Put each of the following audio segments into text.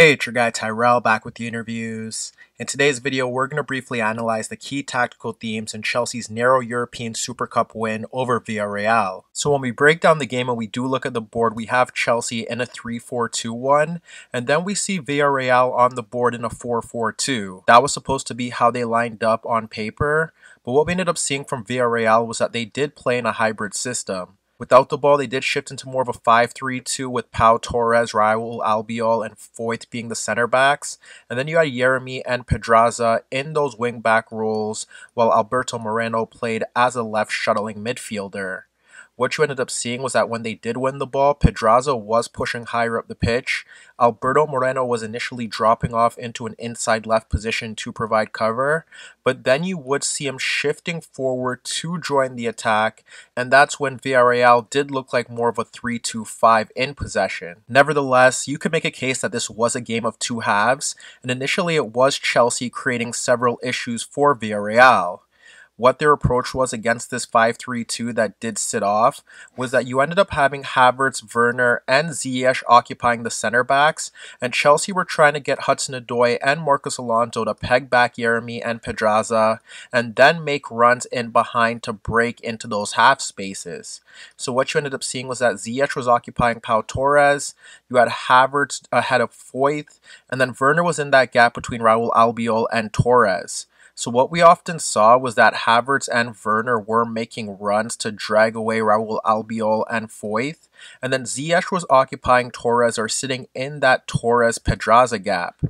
Hey, it's your guy Tyrrell back with the InnerViews. In today's video, we're going to briefly analyze the key tactical themes in Chelsea's narrow European Super Cup win over Villarreal. So when we break down the game and we do look at the board, we have Chelsea in a 3-4-2-1, and then we see Villarreal on the board in a 4-4-2. That was supposed to be how they lined up on paper, but what we ended up seeing from Villarreal was that they did play in a hybrid system. Without the ball, they did shift into more of a 5-3-2 with Pau Torres, Raul Albiol, and Foyth being the center backs. And then you had Yeremy and Pedraza in those wing back roles, while Alberto Moreno played as a left shuttling midfielder what you ended up seeing was that when they did win the ball, Pedraza was pushing higher up the pitch. Alberto Moreno was initially dropping off into an inside left position to provide cover, but then you would see him shifting forward to join the attack, and that's when Villarreal did look like more of a 3 2 5 in possession. Nevertheless, you could make a case that this was a game of two halves, and initially it was Chelsea creating several issues for Villarreal what their approach was against this 5-3-2 that did sit off was that you ended up having Havertz, Werner, and Ziyech occupying the center backs, and Chelsea were trying to get Hudson-Odoi and Marcos Alonso to peg back Yeremy and Pedraza, and then make runs in behind to break into those half spaces. So what you ended up seeing was that Ziyech was occupying Pau Torres, you had Havertz ahead of Foyth, and then Werner was in that gap between Raul Albiol and Torres. So what we often saw was that Havertz and Werner were making runs to drag away Raul Albiol and Foyth, and then Ziyech was occupying Torres or sitting in that Torres-Pedraza gap.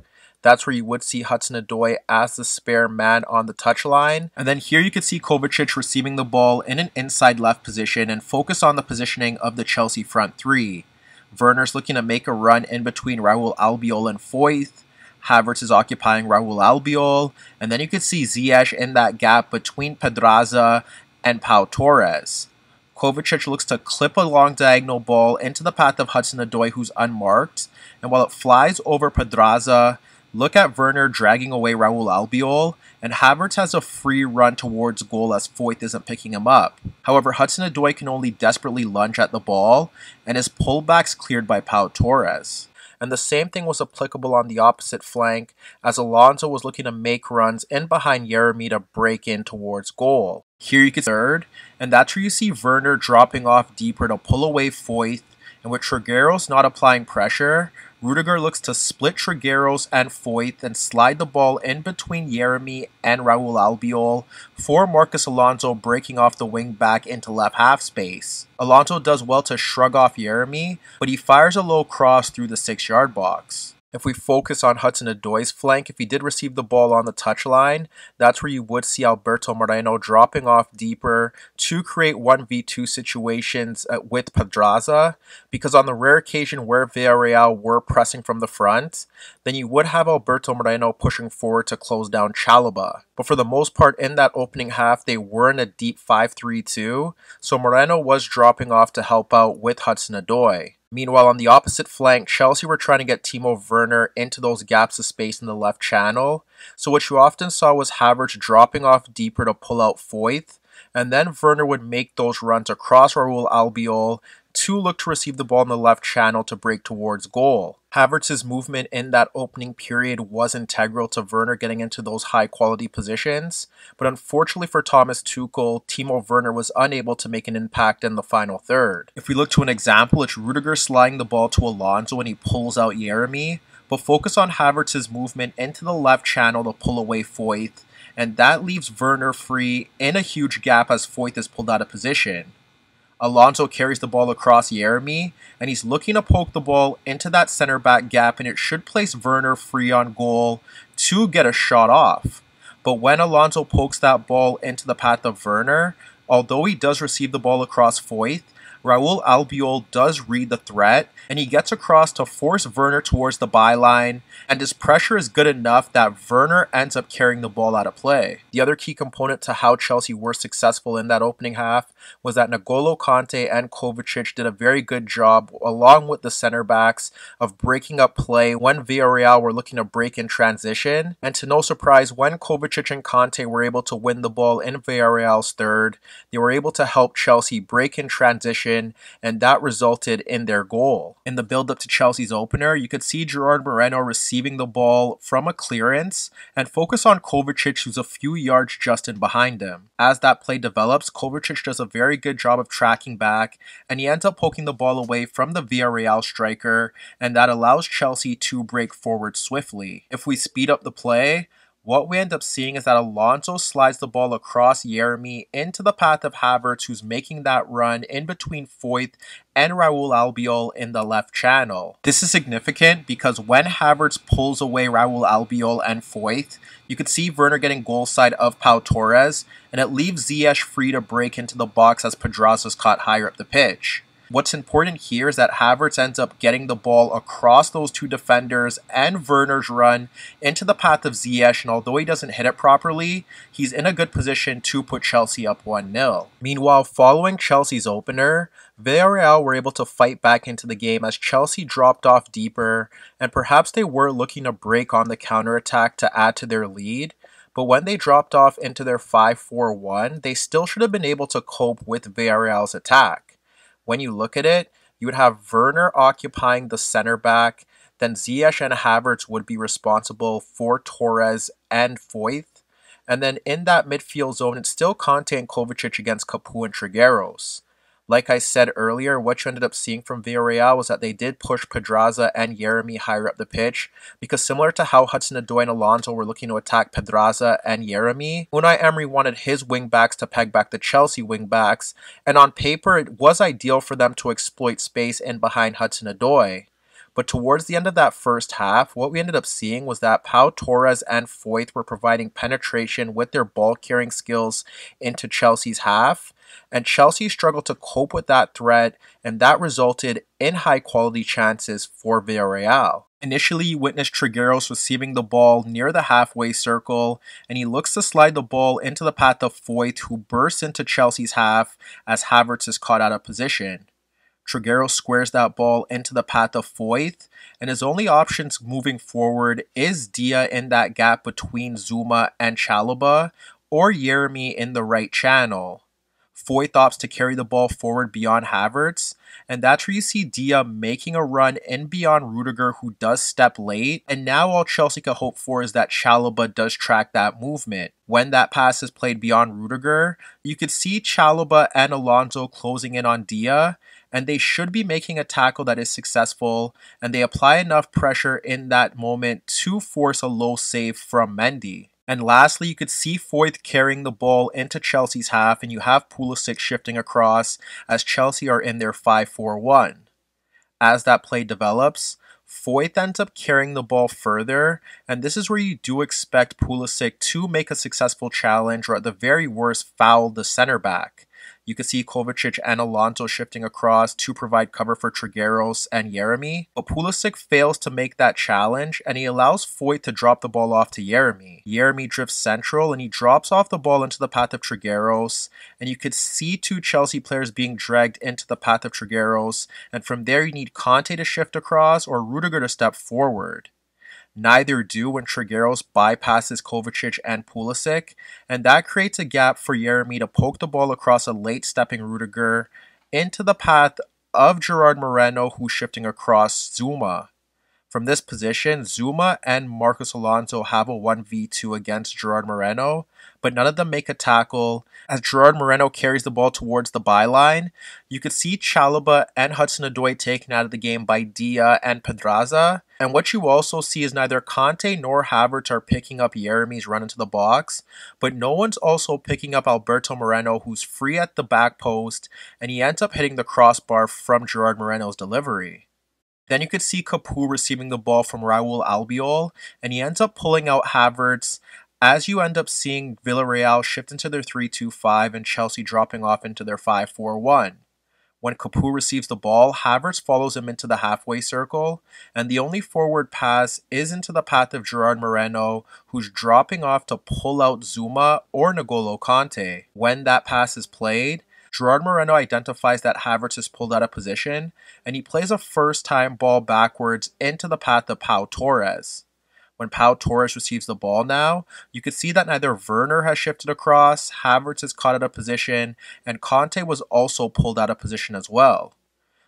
That's where you would see Hudson-Odoi as the spare man on the touchline. And then here you could see Kovacic receiving the ball in an inside left position and focus on the positioning of the Chelsea front three. Werner's looking to make a run in between Raul Albiol and Foyth. Havertz is occupying Raul Albiol, and then you can see Ziyech in that gap between Pedraza and Pau Torres. Kovacic looks to clip a long diagonal ball into the path of Hudson-Odoi, who's unmarked, and while it flies over Pedraza, look at Werner dragging away Raul Albiol, and Havertz has a free run towards goal as Foyth isn't picking him up. However, Hudson-Odoi can only desperately lunge at the ball, and his pullback's cleared by Pau Torres and the same thing was applicable on the opposite flank as Alonso was looking to make runs in behind Yeremy to break in towards goal. Here you can see third, and that's where you see Werner dropping off deeper to pull away Foyth, and with Trigueros not applying pressure, Rudiger looks to split Trigueros and Foyth and slide the ball in between Yeremy and Raul Albiol for Marcos Alonso breaking off the wing back into left half space. Alonso does well to shrug off Yeremy, but he fires a low cross through the 6 yard box. If we focus on Hudson-Odoi's flank, if he did receive the ball on the touchline, that's where you would see Alberto Moreno dropping off deeper to create 1v2 situations uh, with Pedraza. Because on the rare occasion where Villarreal were pressing from the front, then you would have Alberto Moreno pushing forward to close down Chalobah. But for the most part, in that opening half, they were in a deep 5-3-2, so Moreno was dropping off to help out with Hudson-Odoi. Meanwhile, on the opposite flank, Chelsea were trying to get Timo Werner into those gaps of space in the left channel. So what you often saw was Havertz dropping off deeper to pull out Foyth, and then Werner would make those runs across Raul Albiol to look to receive the ball in the left channel to break towards goal. Havertz's movement in that opening period was integral to Werner getting into those high quality positions, but unfortunately for Thomas Tuchel, Timo Werner was unable to make an impact in the final third. If we look to an example, it's Rudiger sliding the ball to Alonso when he pulls out Yeremy, but focus on Havertz's movement into the left channel to pull away Foyth, and that leaves Werner free in a huge gap as Foyth is pulled out of position. Alonso carries the ball across Yeremy, and he's looking to poke the ball into that center back gap, and it should place Werner free on goal to get a shot off. But when Alonso pokes that ball into the path of Werner, although he does receive the ball across Foyth, Raul Albiol does read the threat, and he gets across to force Werner towards the byline, and his pressure is good enough that Werner ends up carrying the ball out of play. The other key component to how Chelsea were successful in that opening half was that N'Golo Kante and Kovacic did a very good job, along with the center backs, of breaking up play when Villarreal were looking to break in transition, and to no surprise, when Kovacic and Kante were able to win the ball in Villarreal's third, they were able to help Chelsea break in transition possession, and that resulted in their goal. In the build up to Chelsea's opener, you could see Gerard Moreno receiving the ball from a clearance and focus on Kovacic, who's a few yards just in behind him. As that play develops, Kovacic does a very good job of tracking back, and he ends up poking the ball away from the Villarreal striker, and that allows Chelsea to break forward swiftly. If we speed up the play, what we end up seeing is that Alonso slides the ball across Yeremy into the path of Havertz, who's making that run in between Foyth and Raul Albiol in the left channel. This is significant because when Havertz pulls away Raul Albiol and Foyth, you could see Werner getting goal side of Pau Torres, and it leaves Ziyech free to break into the box as Pedraza is caught higher up the pitch. What's important here is that Havertz ends up getting the ball across those two defenders and Werner's run into the path of Ziyech, and although he doesn't hit it properly, he's in a good position to put Chelsea up 1-0. Meanwhile, following Chelsea's opener, Villarreal were able to fight back into the game as Chelsea dropped off deeper, and perhaps they were looking to break on the counterattack to add to their lead, but when they dropped off into their 5 4 1, they still should have been able to cope with Villarreal's attack when you look at it, you would have Werner occupying the center back, then Ziyech and Havertz would be responsible for Torres and Foyth. And then in that midfield zone, it's still Kanté and Kovacic against Capoue and Trigueros. Like I said earlier, what you ended up seeing from Villarreal was that they did push Pedraza and Yeremy higher up the pitch because similar to how Hudson-Odoi and Alonso were looking to attack Pedraza and Yeremy, Unai Emery wanted his wingbacks to peg back the Chelsea wingbacks, and on paper it was ideal for them to exploit space in behind Hudson-Odoi. But towards the end of that first half, what we ended up seeing was that Pau Torres and Foyth were providing penetration with their ball carrying skills into Chelsea's half. And Chelsea struggled to cope with that threat, and that resulted in high quality chances for Villarreal. Initially, you witness Trigueros receiving the ball near the halfway circle, and he looks to slide the ball into the path of Foyth, who bursts into Chelsea's half as Havertz is caught out of position. Trigueros squares that ball into the path of Foyth, and his only options moving forward is Dia in that gap between Zouma and Chalobah, or Yeremy in the right channel. Foyth opts to carry the ball forward beyond Havertz, and that's where you see Dia making a run in beyond Rudiger, who does step late. And now all Chelsea can hope for is that Chalobah does track that movement. When that pass is played beyond Rudiger, you could see Chalobah and Alonso closing in on Dia, and they should be making a tackle that is successful, and they apply enough pressure in that moment to force a low save from Mendy. And lastly, you could see Foyth carrying the ball into Chelsea's half, and you have Pulisic shifting across as Chelsea are in their 5 4 1. As that play develops, Foyth ends up carrying the ball further, and this is where you do expect Pulisic to make a successful challenge or at the very worst foul the center back. You can see Kovacic and Alonso shifting across to provide cover for Trigueros and Yeremy. But Pulisic fails to make that challenge and he allows Foyth to drop the ball off to Yeremy. Yeremy drifts central and he drops off the ball into the path of Trigueros. And you could see two Chelsea players being dragged into the path of Trigueros. And from there, you need Kanté to shift across or Rudiger to step forward. Neither do when Trigueros bypasses Kovacic and Pulisic, and that creates a gap for Yeremy to poke the ball across a late stepping Rudiger into the path of Gerard Moreno, who's shifting across Zouma. From this position, Zouma and Marcos Alonso have a 1v2 against Gerard Moreno, but none of them make a tackle. As Gerard Moreno carries the ball towards the byline, you could see Chalobah and Hudson Odoi taken out of the game by Dia and Pedraza. And what you also see is neither Kanté nor Havertz are picking up Yeremy's run into the box, but no one's also picking up Alberto Moreno, who's free at the back post, and he ends up hitting the crossbar from Gerard Moreno's delivery. Then you could see Capoue receiving the ball from Raul Albiol, and he ends up pulling out Havertz as you end up seeing Villarreal shift into their 3 2 5 and Chelsea dropping off into their 5 4 1. When Capoue receives the ball, Havertz follows him into the halfway circle, and the only forward pass is into the path of Gerard Moreno, who's dropping off to pull out Zouma or N'Golo Kanté. When that pass is played, Gerard Moreno identifies that Havertz is pulled out of position, and he plays a first time ball backwards into the path of Pau Torres. When Pau Torres receives the ball now, you could see that neither Werner has shifted across, Havertz is caught out of position, and Kanté was also pulled out of position as well.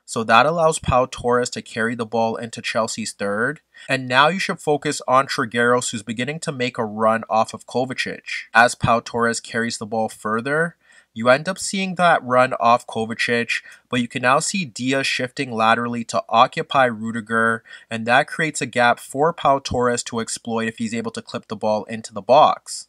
So that allows Pau Torres to carry the ball into Chelsea's third. And now you should focus on Trigueros, who's beginning to make a run off of Kovacic. As Pau Torres carries the ball further, you end up seeing that run off Kovacic, but you can now see Dia shifting laterally to occupy Rudiger, and that creates a gap for Pau Torres to exploit if he's able to clip the ball into the box.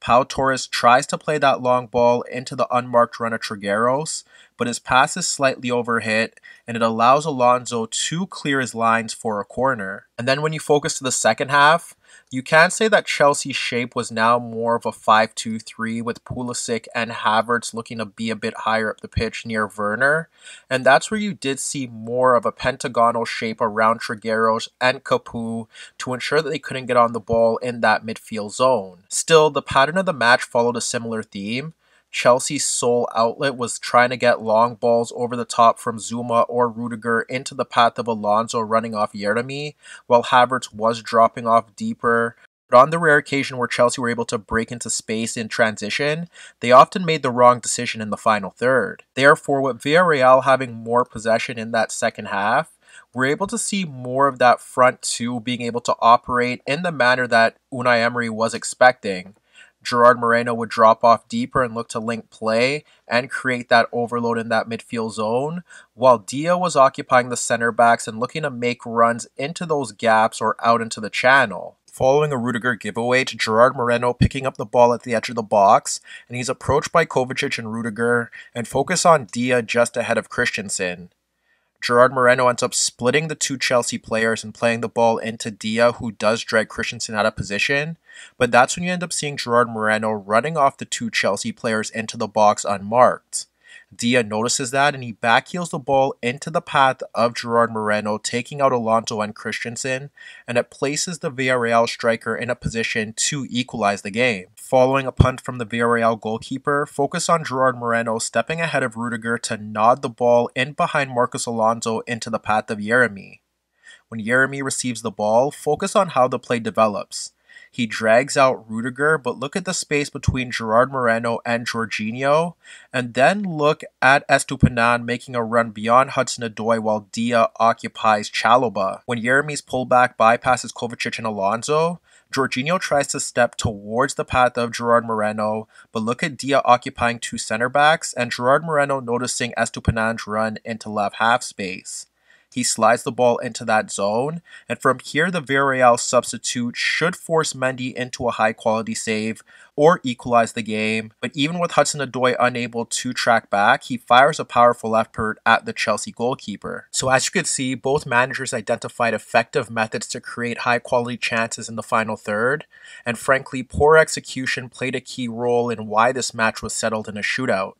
Pau Torres tries to play that long ball into the unmarked run of Trigueros, but his pass is slightly overhit and it allows Alonso to clear his lines for a corner. And then when you focus to the second half, you can say that Chelsea's shape was now more of a 5 2 3 with Pulisic and Havertz looking to be a bit higher up the pitch near Werner. And that's where you did see more of a pentagonal shape around Trigueros and Capoue to ensure that they couldn't get on the ball in that midfield zone. Still, the pattern of the match followed a similar theme. Chelsea's sole outlet was trying to get long balls over the top from Zouma or Rudiger into the path of Alonso running off Yeremy, while Havertz was dropping off deeper. But on the rare occasion where Chelsea were able to break into space in transition, they often made the wrong decision in the final third. Therefore, with Villarreal having more possession in that second half, we're able to see more of that front two being able to operate in the manner that Unai Emery was expecting. Gerard Moreno would drop off deeper and look to link play and create that overload in that midfield zone, while Dia was occupying the center backs and looking to make runs into those gaps or out into the channel. Following a Rudiger giveaway to Gerard Moreno picking up the ball at the edge of the box, and he's approached by Kovacic and Rudiger and focus on Dia just ahead of Christensen. Gerard Moreno ends up splitting the two Chelsea players and playing the ball into Dia, who does drag Christensen out of position. But that's when you end up seeing Gerard Moreno running off the two Chelsea players into the box unmarked. Dia notices that and he backheels the ball into the path of Gerard Moreno, taking out Alonso and Christensen, and it places the Villarreal striker in a position to equalize the game. Following a punt from the Villarreal goalkeeper, focus on Gerard Moreno stepping ahead of Rudiger to nod the ball in behind Marcos Alonso into the path of Yeremy. When Yeremy receives the ball, focus on how the play develops. He drags out Rudiger, but look at the space between Gerard Moreno and Jorginho, and then look at Estupinan making a run beyond Hudson Odoi while Dia occupies Chalobah. When Yeremy's pullback bypasses Kovacic and Alonso, Jorginho tries to step towards the path of Gerard Moreno, but look at Dia occupying two center backs and Gerard Moreno noticing Estupinan's run into left half space. He slides the ball into that zone, and from here, the Villarreal substitute should force Mendy into a high quality save or equalize the game. But even with Hudson Odoi unable to track back, he fires a powerful effort at the Chelsea goalkeeper. So, as you can see, both managers identified effective methods to create high quality chances in the final third, and frankly, poor execution played a key role in why this match was settled in a shootout.